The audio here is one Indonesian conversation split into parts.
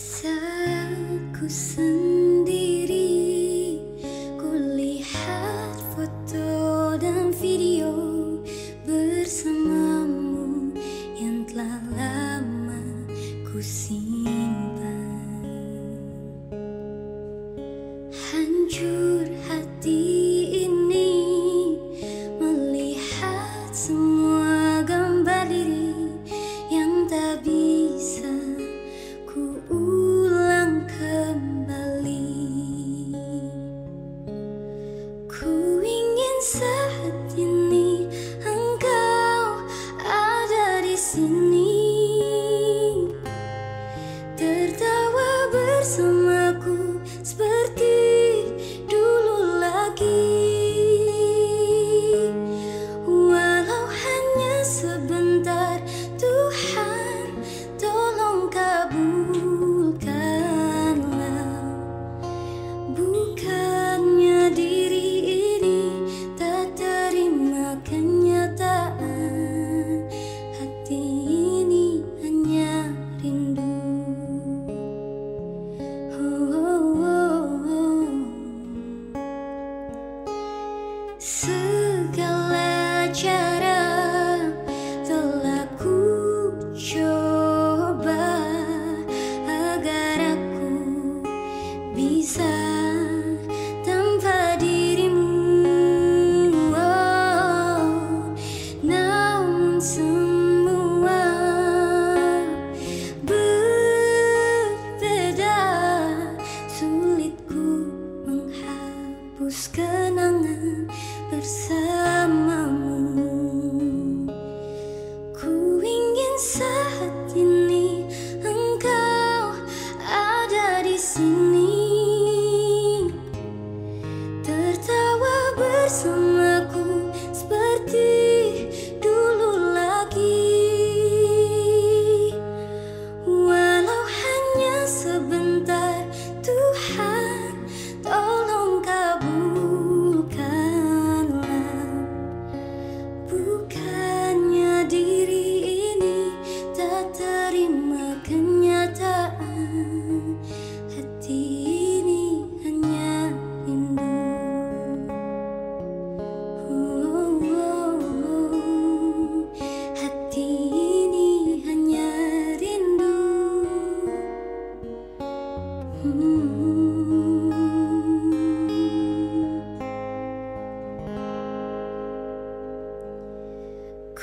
Saku sendiri ku lihat foto dan video Bersamamu yang telah lama ku simpan. Hancur hati ini 思念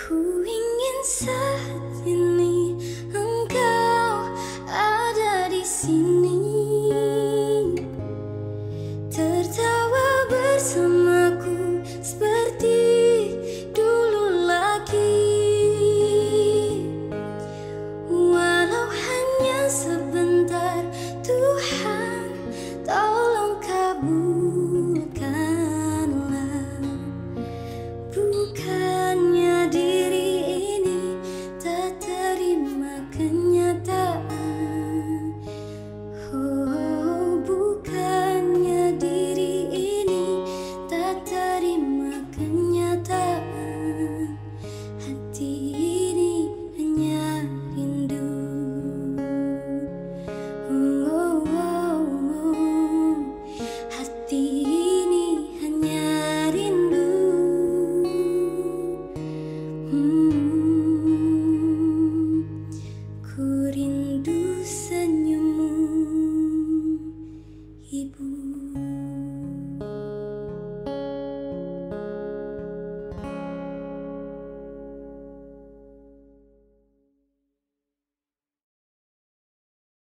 Ku ingin saat ini engkau ada di sini. Tertawa bersamaku seperti dulu lagi. Walau hanya sebentar Tuhan tolong kabur Dusa senyummu Ibu.